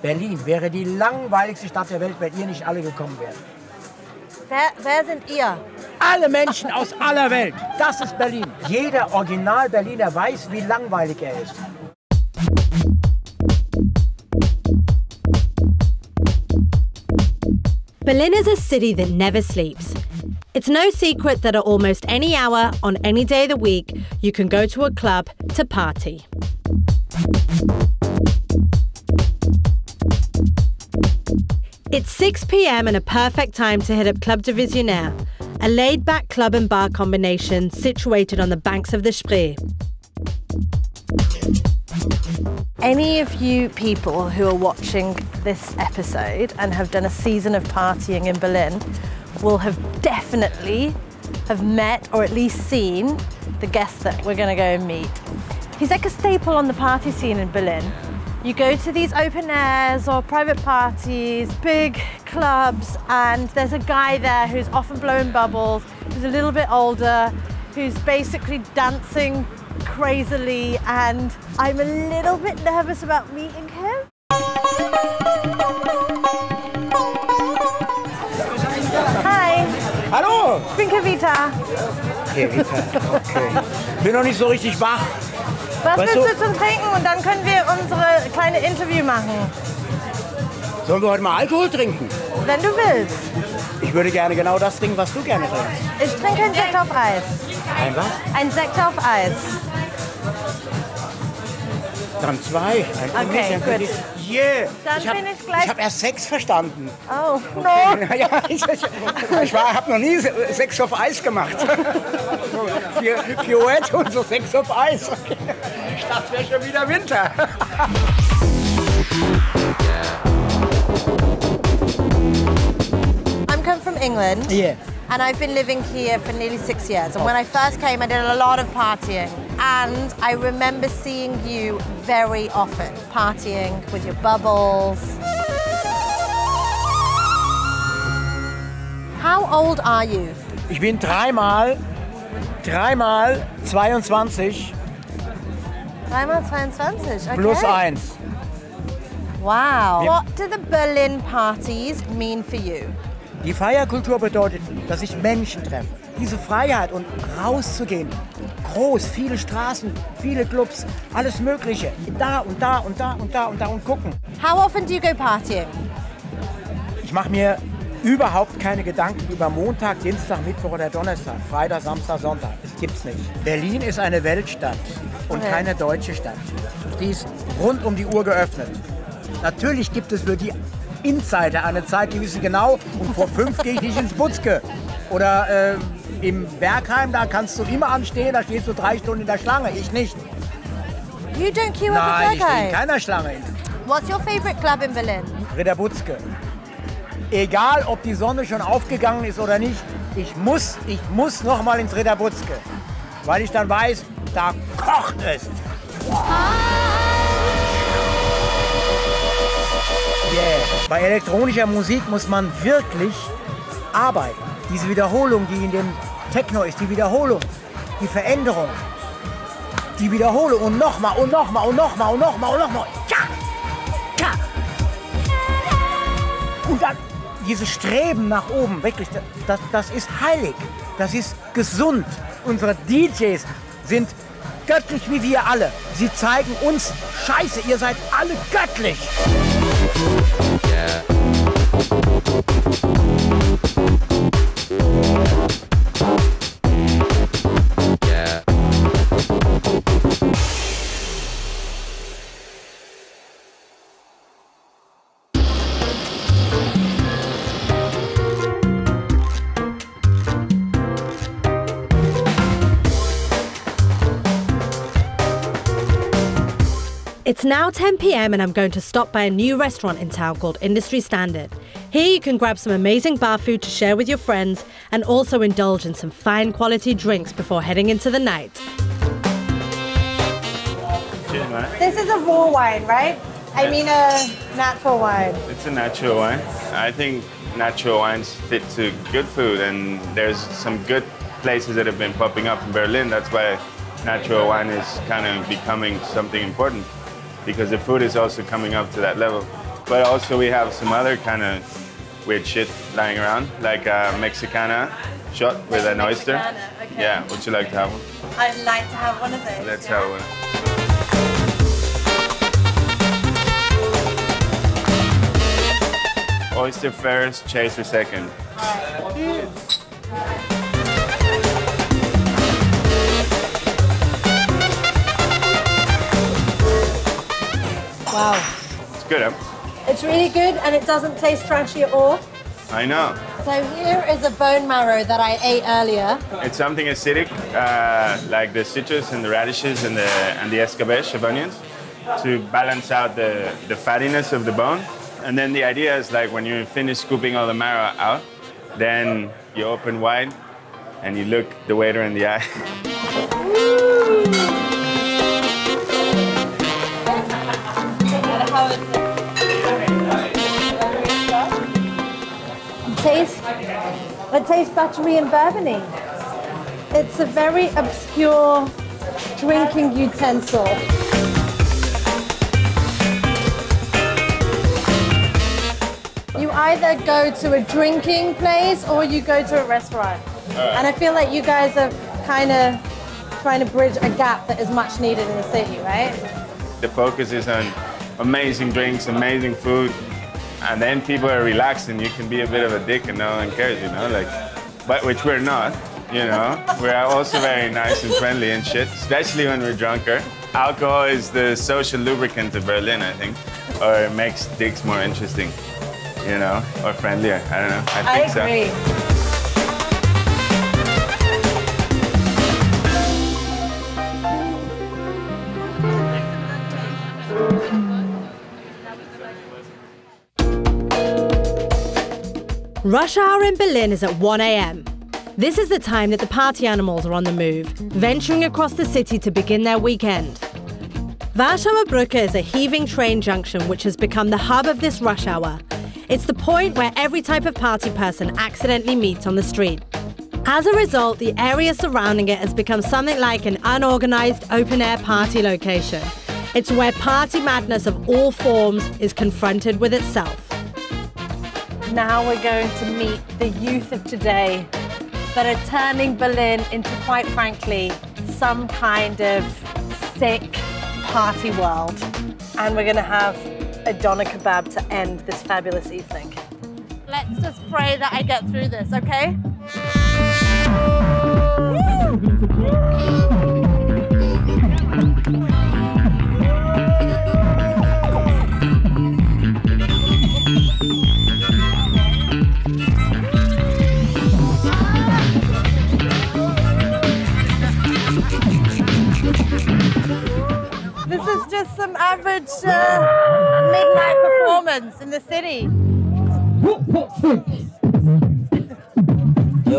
Berlin wäre die langweiligste Stadt der Welt, wenn ihr nicht alle gekommen wärt. Wer, wer sind ihr? Alle Menschen aus aller Welt. Das ist Berlin. Jeder Original-Berliner weiß, wie langweilig er ist. Berlin is a city that never sleeps. It's no secret that at almost any hour on any day of the week, you can go to a club to party. It's 6 pm and a perfect time to hit up Club der Visionäre, a laid back club and bar combination situated on the banks of the Spree. Any of you people who are watching this episode and have done a season of partying in Berlin will have definitely have met or at least seen the guest that we're going to go and meet. He's like a staple on the party scene in Berlin. You go to these open airs or private parties, big clubs, and there's a guy there who's often blowing bubbles, who's a little bit older, who's basically dancing crazily, and I'm a little bit nervous about meeting him. Hi, Hallo! ich bin Kavita. Okay, Rita. Okay. Bin noch nicht so richtig wach. Was Weißt willst du- zum Trinken? Und dann können wir unsere kleine Interview machen, Sollen wir heute mal Alkohol trinken? wenn du willst. Ich würde gerne genau das trinken, was du gerne trinkst. Ich trinke einen Sekt auf Eis. Ein was? Ein Sekt auf Eis. Dann zwei. Ein Okay, gut. Yeah. Dann ich hab, habe erst Sex verstanden. Oh, no. Ja, ich, ich, habe noch nie Sex auf Eis gemacht. Pirouette und so Sex auf Eis. Ich dachte, es wäre schon wieder Winter. I'm come from England. Yeah. And I've been living here for nearly six years. And when I first came, I did a lot of partying. And I remember seeing you very often partying with your bubbles. How old are you? Ich bin dreimal, dreimal 22 Dreimal 22. Okay. plus eins. Wow. What do the Berlin parties mean for you? Die Feierkultur bedeutet, dass ich Menschen treffe. Diese Freiheit und rauszugehen. Groß, viele Straßen, viele Clubs, alles Mögliche. Da und da und da und da und da und gucken. How often do you go partying? Ich mache mir überhaupt keine Gedanken über Montag, Dienstag, Mittwoch oder Donnerstag, Freitag, Samstag, Sonntag. Das gibt's nicht. Berlin ist eine Weltstadt und Okay. keine deutsche Stadt. Die ist rund um die Uhr geöffnet. Natürlich gibt es für die Insider eine Zeit, die wissen genau, und vor fünf gehe ich nicht ins Butzke. Oder äh, im Bergheim, da kannst du immer anstehen, da stehst du drei Stunden in der Schlange. Ich nicht. You don't queue up Nein, at ich stehe in keiner Schlange. What's your favorite club in Berlin? Ritter Butzke. Egal, ob die Sonne schon aufgegangen ist oder nicht, ich muss, ich muss noch mal ins Ritter Butzke. Weil ich dann weiß, da kocht es. Yeah. Bei elektronischer Musik muss man wirklich arbeiten. Diese Wiederholung, die in dem Techno ist, die Wiederholung, die Veränderung, die Wiederholung und nochmal und nochmal und nochmal und nochmal und nochmal. Ja, ja. Und dann dieses Streben nach oben, wirklich, das, das ist heilig. Das ist gesund. Unsere DJs sind göttlich wie wir alle. Sie zeigen uns, scheiße, ihr seid alle göttlich. It's now 10 pm and I'm going to stop by a new restaurant in town called Industry Standard. Here you can grab some amazing bar food to share with your friends and also indulge in some fine quality drinks before heading into the night. This is a raw wine, right? I mean a natural wine. It's a natural wine. I think natural wines fit to good food, and there's some good places that have been popping up in Berlin. That's why natural wine is kind of becoming something important because the food is also coming up to that level. but also we have some other kind of weird shit lying around, like a Mexicana shot with an oyster. Mexicana, okay. Yeah, would you like to have one? I'd like to have one of those. Let's yeah. have one. Oyster first, chaser second. Wow. Good, huh? It's really good and it doesn't taste trashy at all. I know. So here is a bone marrow that I ate earlier. It's something acidic, uh, like the citrus and the radishes and the and the escabeche of onions, to balance out the, the fattiness of the bone. And then the idea is like when you finish scooping all the marrow out, then you open wide and you look the waiter in the eye. tastes, it tastes buttery and bourbony. It's a very obscure drinking utensil. You either go to a drinking place or you go to a restaurant. And I feel like you guys are kind of trying to bridge a gap that is much needed in the city, right? The focus is on amazing drinks, amazing food, and then people are relaxed and you can be a bit of a dick and no one cares, you know, like, but which we're not, you know. We're also very nice and friendly and shit, especially when we're drunker. Alcohol is the social lubricant of Berlin, I think, or it makes dicks more interesting, you know, or friendlier. I don't know. I I think so. Rush hour in Berlin is at 1 a.m. This is the time that the party animals are on the move, venturing across the city to begin their weekend. Warschauer Brücke is a heaving train junction which has become the hub of this rush hour. It's the point where every type of party person accidentally meets on the street. As a result, the area surrounding it has become something like an unorganized open air party location. It's where party madness of all forms is confronted with itself. Now we're going to meet the youth of today that are turning Berlin into, quite frankly, some kind of sick party world. And we're going to have a doner kebab to end this fabulous evening. Let's just pray that I get through this, okay? Some uh, midnight performance in the city.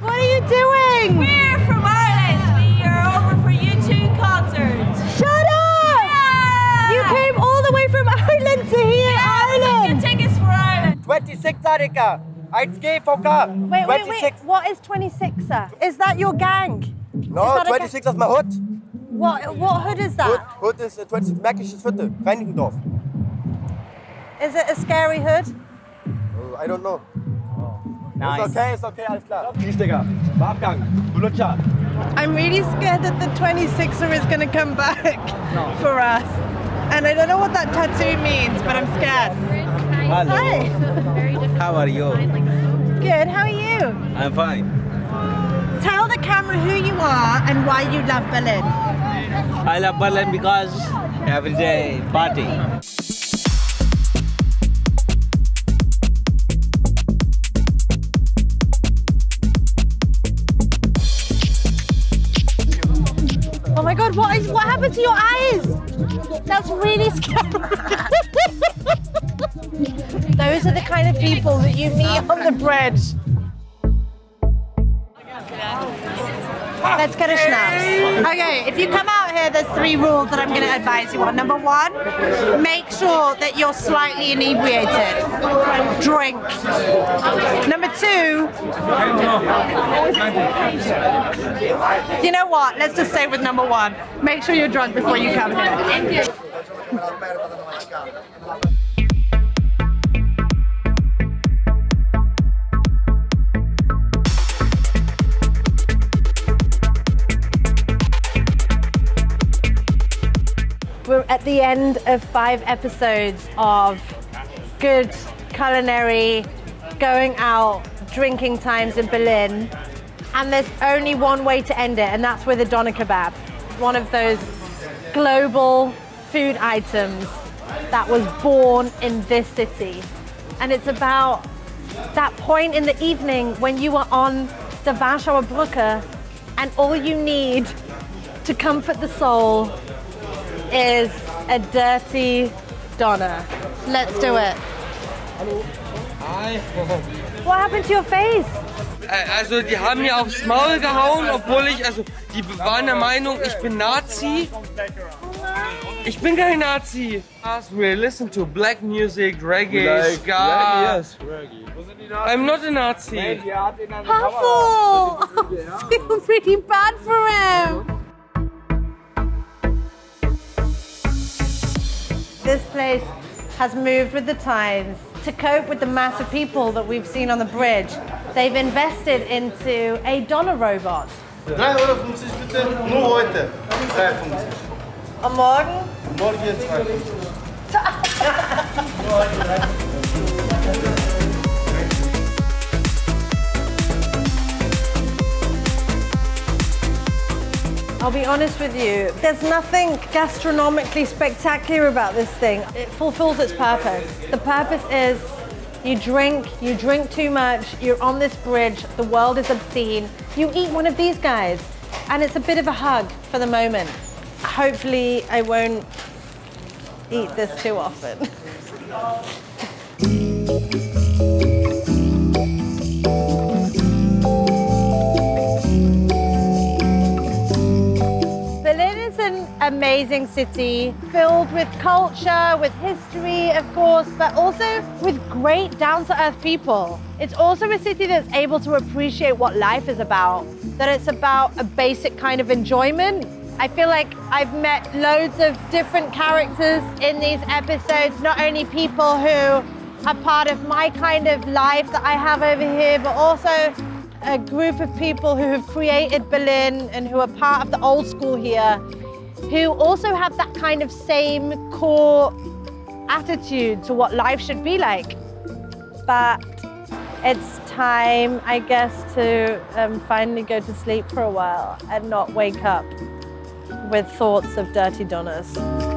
What are you doing? We're from Ireland. We are over for U2 concert. Shut up! You came all the way from Ireland to here, You Ireland. tickets for Ireland. 26 Arika. 1G VK. Wait, wait, wait. What is 26er? Is that your gang? No, Is that 26 is my hood. What what hood is that? hood is uh, 26 Märkisches Viertel, Reinickendorf. Is it a scary hood? Uh, I don't know. Nice. Ist okay, it's okay, alles klar. Peace, Digga. Abgang. Du Lutscher. I'm really scared that the 26er is going to come back for us. And I don't know what that tattoo means, but I'm scared. Hello. Hi. How are you? Good. How are you? I'm fine. Tell the camera who you are and why you love Berlin. I love Berlin because every day party. Oh my God! What is what happened to your eyes? That's really scary. Those are the kind of people that you meet on the bridge. Let's get a schnapps. Okay, if you come out here, there's three rules that I'm going to advise you on. Number one, make sure that you're slightly inebriated. Drink. Number two, you know what? Let's just stay with number one. Make sure you're drunk before you come here. We're at the end of five episodes of good culinary, going out, drinking times in Berlin. And there's only one way to end it, and that's with a doner kebab. One of those global food items that was born in this city. And it's about that point in the evening when you are on the Warschauer Brücke and all you need to comfort the soul is a dirty doner. Let's do it. Hi. What happened to your face? Also die haben mir aufs Maul gehauen, obwohl ich, also die waren der Meinung, ich bin Nazi. Ich bin kein Nazi. We listen to black music, reggae, ska. I'm not a Nazi. Huffle! I feel pretty bad for him. This place has moved with the times. To cope with the mass of people that we've seen on the bridge, they've invested into a doner robot. 3,50 Euro bitte, nur heute. 3,50. Und morgen? Morgen 2,50. I'll be honest with you, there's nothing gastronomically spectacular about this thing. It fulfills its purpose. The purpose is you drink, you drink too much, you're on this bridge, the world is obscene. You eat one of these guys, and it's a bit of a hug for the moment. Hopefully, I won't eat this too often. amazing city filled with culture, with history, of course, but also with great down to earth people. It's also a city that's able to appreciate what life is about, that it's about a basic kind of enjoyment. I feel like I've met loads of different characters in these episodes, not only people who are part of my kind of life that I have over here, but also a group of people who have created Berlin and who are part of the old school here, who also have that kind of same core attitude to what life should be like. But it's time, I guess, to um, finally go to sleep for a while and not wake up with thoughts of dirty doners.